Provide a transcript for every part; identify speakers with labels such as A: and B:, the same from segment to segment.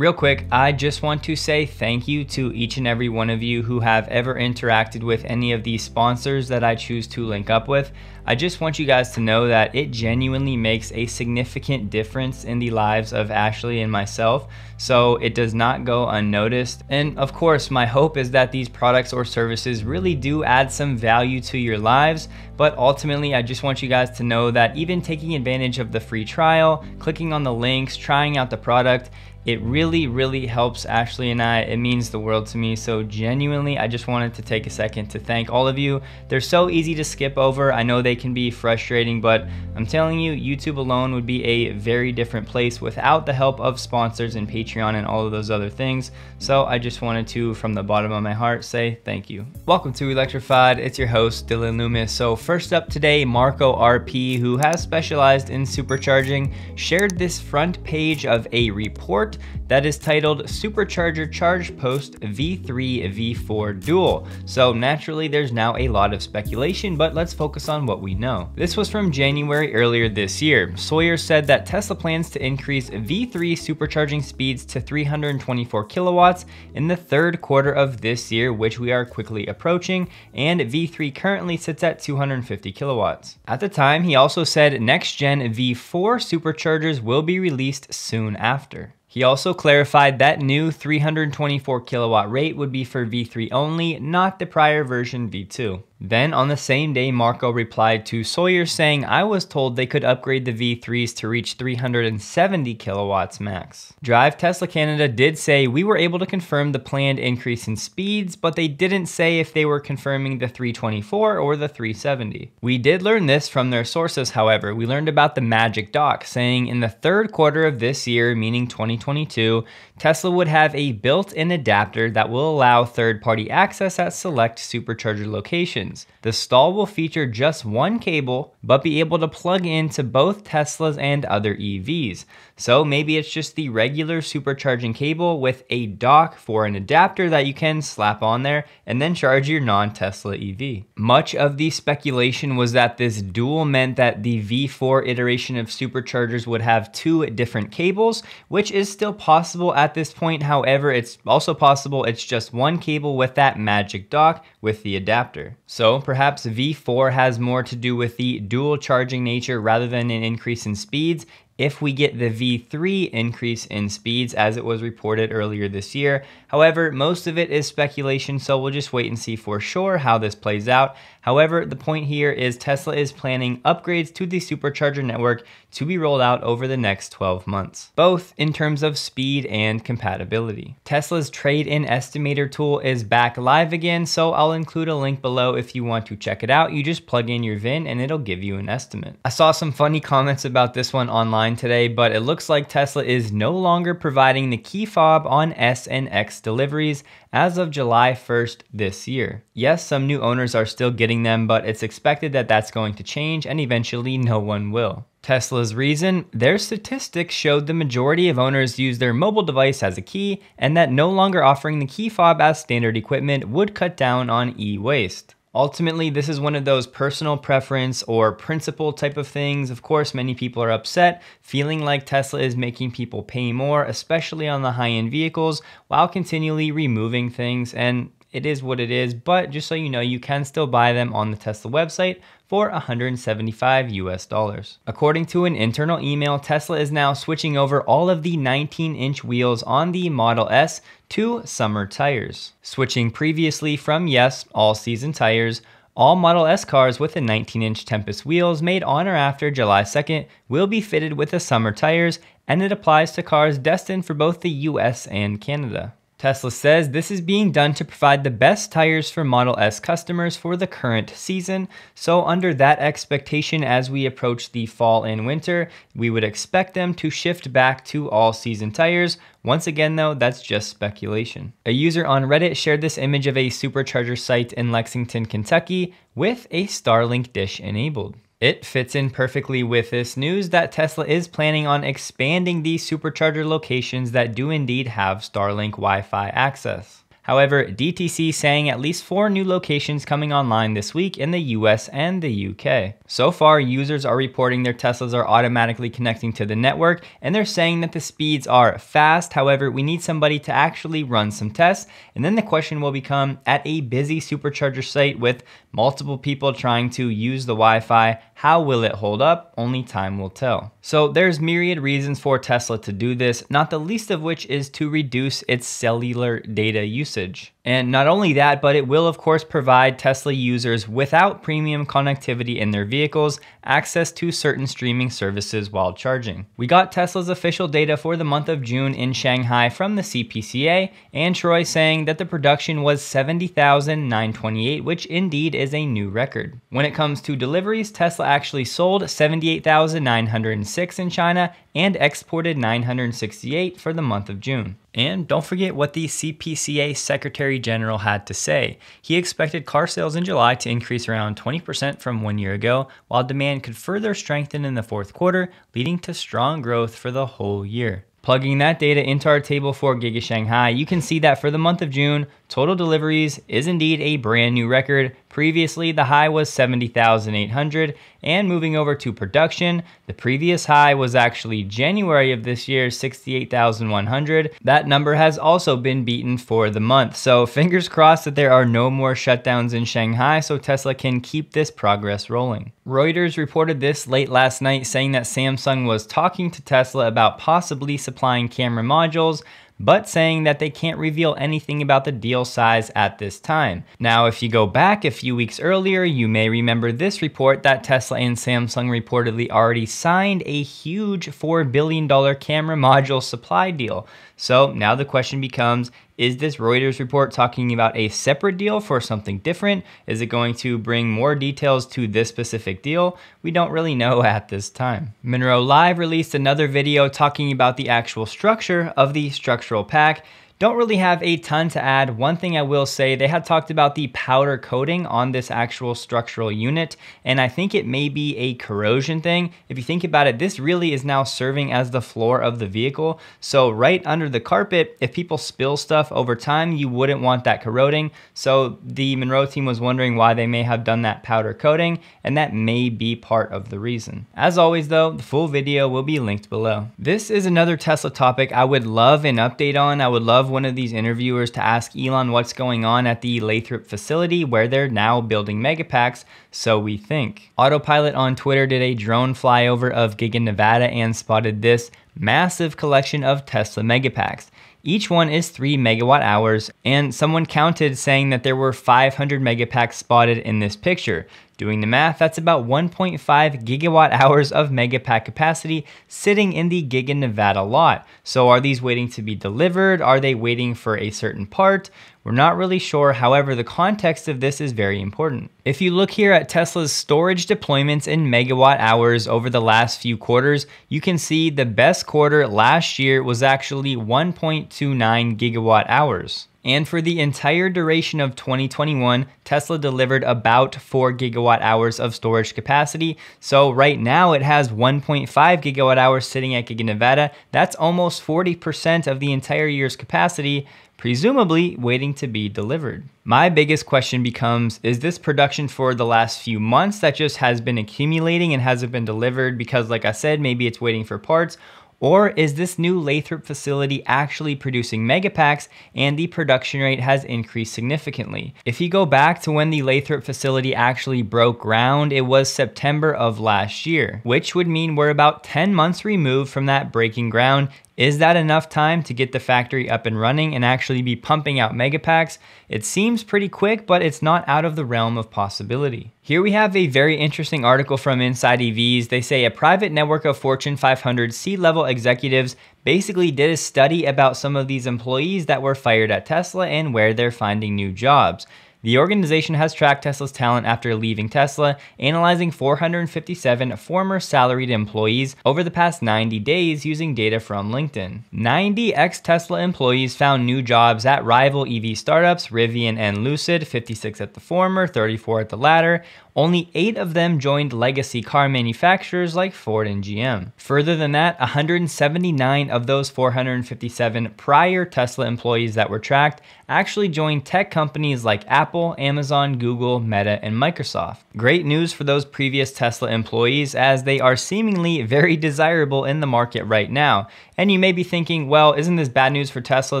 A: Real quick, I just want to say thank you to each and every one of you who have ever interacted with any of these sponsors that I choose to link up with. I just want you guys to know that it genuinely makes a significant difference in the lives of Ashley and myself, so it does not go unnoticed. And of course, my hope is that these products or services really do add some value to your lives, but ultimately, I just want you guys to know that even taking advantage of the free trial, clicking on the links, trying out the product, it really, really helps Ashley and I. It means the world to me. So genuinely, I just wanted to take a second to thank all of you. They're so easy to skip over. I know they can be frustrating, but I'm telling you, YouTube alone would be a very different place without the help of sponsors and Patreon and all of those other things. So I just wanted to, from the bottom of my heart, say thank you. Welcome to Electrified. It's your host, Dillon Loomis. So first up today, Marco RP, who has specialized in supercharging, shared this front page of a report that is titled Supercharger Charge Post V3 V4 Dual. So naturally there's now a lot of speculation, but let's focus on what we know. This was from January earlier this year. Sawyer said that Tesla plans to increase V3 supercharging speeds to 324 kilowatts in the third quarter of this year, which we are quickly approaching, and V3 currently sits at 250 kilowatts. At the time, he also said next gen V4 superchargers will be released soon after. He also clarified that new 324 kilowatt rate would be for V3 only, not the prior version V2. Then on the same day, Marco replied to Sawyer saying, I was told they could upgrade the V3s to reach 370 kilowatts max. Drive Tesla Canada did say we were able to confirm the planned increase in speeds, but they didn't say if they were confirming the 324 or the 370. We did learn this from their sources, however. We learned about the Magic Dock, saying in the third quarter of this year, meaning 2022, Tesla would have a built-in adapter that will allow third-party access at select supercharger locations. The stall will feature just one cable, but be able to plug into both Teslas and other EVs. So maybe it's just the regular supercharging cable with a dock for an adapter that you can slap on there and then charge your non-Tesla EV. Much of the speculation was that this dual meant that the V4 iteration of superchargers would have two different cables, which is still possible at this point. However, it's also possible it's just one cable with that magic dock with the adapter. So perhaps V4 has more to do with the dual charging nature rather than an increase in speeds if we get the V3 increase in speeds as it was reported earlier this year. However, most of it is speculation, so we'll just wait and see for sure how this plays out. However, the point here is Tesla is planning upgrades to the supercharger network to be rolled out over the next 12 months, both in terms of speed and compatibility. Tesla's trade-in estimator tool is back live again, so I'll include a link below if you want to check it out. You just plug in your VIN and it'll give you an estimate. I saw some funny comments about this one online today, but it looks like Tesla is no longer providing the key fob on S and X deliveries as of July 1st this year. Yes, some new owners are still getting them, but it's expected that that's going to change and eventually no one will. Tesla's reason? Their statistics showed the majority of owners use their mobile device as a key and that no longer offering the key fob as standard equipment would cut down on e-waste. Ultimately, this is one of those personal preference or principle type of things. Of course, many people are upset, feeling like Tesla is making people pay more, especially on the high-end vehicles, while continually removing things. And it is what it is, but just so you know, you can still buy them on the Tesla website for 175 US dollars. According to an internal email, Tesla is now switching over all of the 19 inch wheels on the Model S to summer tires. Switching previously from, yes, all season tires, all Model S cars with the 19-inch Tempest wheels made on or after July 2nd will be fitted with the summer tires, and it applies to cars destined for both the US and Canada. Tesla says this is being done to provide the best tires for Model S customers for the current season. So under that expectation as we approach the fall and winter, we would expect them to shift back to all season tires. Once again though, that's just speculation. A user on Reddit shared this image of a supercharger site in Lexington, Kentucky with a Starlink dish enabled. It fits in perfectly with this news that Tesla is planning on expanding the supercharger locations that do indeed have Starlink Wi-Fi access. However, DTC saying at least four new locations coming online this week in the US and the UK. So far, users are reporting their Teslas are automatically connecting to the network, and they're saying that the speeds are fast. However, we need somebody to actually run some tests. And then the question will become at a busy supercharger site with multiple people trying to use the Wi Fi, how will it hold up? Only time will tell. So there's myriad reasons for Tesla to do this, not the least of which is to reduce its cellular data usage. And not only that, but it will of course provide Tesla users without premium connectivity in their vehicles access to certain streaming services while charging. We got Tesla's official data for the month of June in Shanghai from the CPCA, and Troy saying that the production was 70,928, which indeed is a new record. When it comes to deliveries, Tesla actually sold 78,906 in China and exported 968 for the month of June. And don't forget what the CPCA Secretary General had to say. He expected car sales in July to increase around 20% from one year ago, while demand could further strengthen in the fourth quarter, leading to strong growth for the whole year. Plugging that data into our table for Giga Shanghai, you can see that for the month of June, total deliveries is indeed a brand new record. Previously, the high was 70,800, and moving over to production, the previous high was actually January of this year, 68,100. That number has also been beaten for the month. So fingers crossed that there are no more shutdowns in Shanghai so Tesla can keep this progress rolling. Reuters reported this late last night saying that Samsung was talking to Tesla about possibly supplying camera modules but saying that they can't reveal anything about the deal size at this time. Now, if you go back a few weeks earlier, you may remember this report that Tesla and Samsung reportedly already signed a huge $4 billion camera module supply deal. So now the question becomes, is this Reuters report talking about a separate deal for something different? Is it going to bring more details to this specific deal? We don't really know at this time. Munro Live released another video talking about the actual structure of the structural pack don't really have a ton to add. One thing I will say, they had talked about the powder coating on this actual structural unit, and I think it may be a corrosion thing. If you think about it, this really is now serving as the floor of the vehicle. So right under the carpet, if people spill stuff over time, you wouldn't want that corroding. So the Munro team was wondering why they may have done that powder coating, and that may be part of the reason. As always though, the full video will be linked below. This is another Tesla topic I would love an update on. I would love one of these interviewers to ask Elon what's going on at the Lathrop facility where they're now building megapacks, so we think. Autopilot on Twitter did a drone flyover of Giga Nevada and spotted this massive collection of Tesla megapacks. Each one is 3 megawatt hours, and someone counted saying that there were 500 megapacks spotted in this picture. Doing the math, that's about 1.5 gigawatt hours of megapack capacity sitting in the Giga Nevada lot. So are these waiting to be delivered? Are they waiting for a certain part? We're not really sure, however, the context of this is very important. If you look here at Tesla's storage deployments in megawatt hours over the last few quarters, you can see the best quarter last year was actually 1.29 gigawatt hours. And for the entire duration of 2021, Tesla delivered about 4 gigawatt hours of storage capacity. So right now it has 1.5 gigawatt hours sitting at Giga Nevada. That's almost 40% of the entire year's capacity, presumably waiting to be delivered. My biggest question becomes, is this production for the last few months that just has been accumulating and hasn't been delivered because like I said, maybe it's waiting for parts or is this new Lathrop facility actually producing megapacks and the production rate has increased significantly? If you go back to when the Lathrop facility actually broke ground, it was September of last year, which would mean we're about 10 months removed from that breaking ground is that enough time to get the factory up and running and actually be pumping out megapacks? It seems pretty quick, but it's not out of the realm of possibility. Here we have a very interesting article from Inside EVs. They say a private network of Fortune 500 C-level executives basically did a study about some of these employees that were fired at Tesla and where they're finding new jobs. The organization has tracked Tesla's talent after leaving Tesla, analyzing 457 former salaried employees over the past 90 days using data from LinkedIn. 90 ex-Tesla employees found new jobs at rival EV startups Rivian and Lucid, 56 at the former, 34 at the latter, only 8 of them joined legacy car manufacturers like Ford and GM. Further than that, 179 of those 457 prior Tesla employees that were tracked actually joined tech companies like Apple, Amazon, Google, Meta, and Microsoft. Great news for those previous Tesla employees as they are seemingly very desirable in the market right now. And you may be thinking, well, isn't this bad news for Tesla?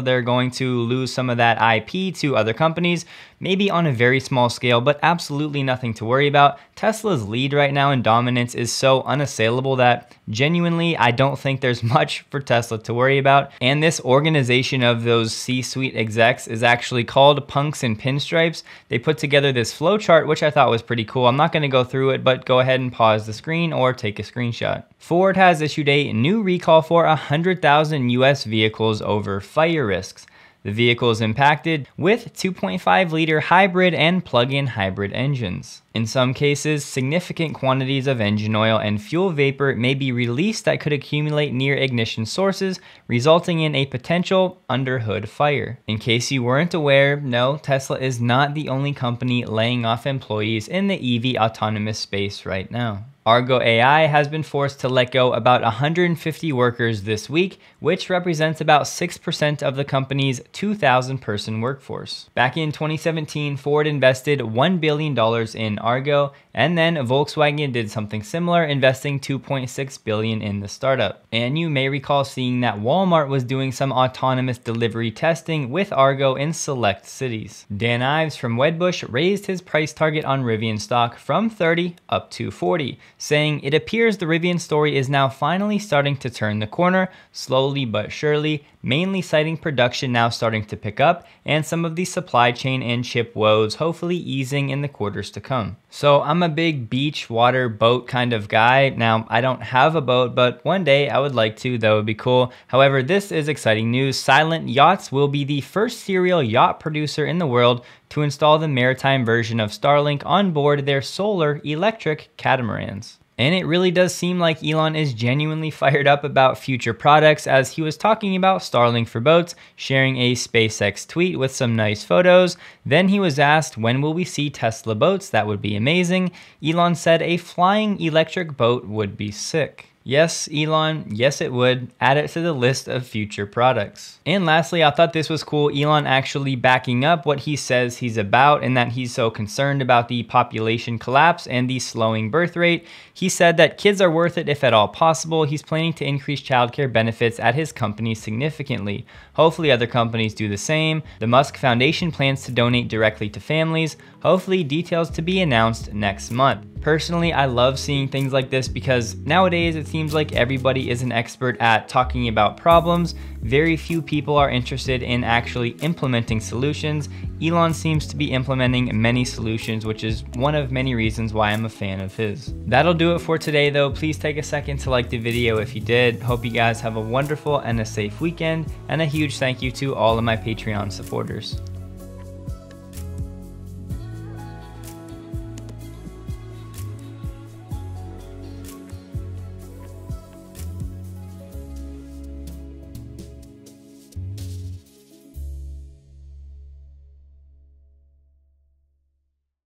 A: They're going to lose some of that IP to other companies, maybe on a very small scale, but absolutely nothing to worry about. Tesla's lead right now in dominance is so unassailable that genuinely, I don't think there's much for Tesla to worry about. And this organization of those C-suite execs is actually called Punks and Pinstripes. They put together this flowchart, which I thought was pretty cool. I'm not gonna go through it, but go ahead and pause the screen or take a screenshot. Ford has issued a new recall for 100,000 US vehicles over fire risks. The vehicle is impacted with 2.5 liter hybrid and plug-in hybrid engines. In some cases, significant quantities of engine oil and fuel vapor may be released that could accumulate near ignition sources, resulting in a potential under-hood fire. In case you weren't aware, no, Tesla is not the only company laying off employees in the EV autonomous space right now. Argo AI has been forced to let go about 150 workers this week, which represents about 6% of the company's 2,000 person workforce. Back in 2017, Ford invested $1 billion in Argo, and then Volkswagen did something similar, investing 2.6 billion in the startup. And you may recall seeing that Walmart was doing some autonomous delivery testing with Argo in select cities. Dan Ives from Wedbush raised his price target on Rivian stock from 30 up to 40 saying it appears the Rivian story is now finally starting to turn the corner, slowly but surely, mainly citing production now starting to pick up and some of the supply chain and chip woes hopefully easing in the quarters to come. So I'm a big beach, water, boat kind of guy. Now, I don't have a boat, but one day I would like to, that would be cool. However, this is exciting news. Silent Yachts will be the first serial yacht producer in the world to install the maritime version of Starlink on board their solar electric catamarans. And it really does seem like Elon is genuinely fired up about future products as he was talking about Starlink for boats, sharing a SpaceX tweet with some nice photos. Then he was asked, when will we see Tesla boats? That would be amazing. Elon said a flying electric boat would be sick. Yes, Elon, yes it would. Add it to the list of future products. And lastly, I thought this was cool, Elon actually backing up what he says he's about and that he's so concerned about the population collapse and the slowing birth rate. He said that kids are worth it if at all possible. He's planning to increase childcare benefits at his company significantly. Hopefully other companies do the same. The Musk Foundation plans to donate directly to families. Hopefully details to be announced next month. Personally, I love seeing things like this because nowadays it seems like everybody is an expert at talking about problems. Very few people are interested in actually implementing solutions. Elon seems to be implementing many solutions, which is one of many reasons why I'm a fan of his. That'll do it for today though. Please take a second to like the video if you did. Hope you guys have a wonderful and a safe weekend, and a huge thank you to all of my Patreon supporters.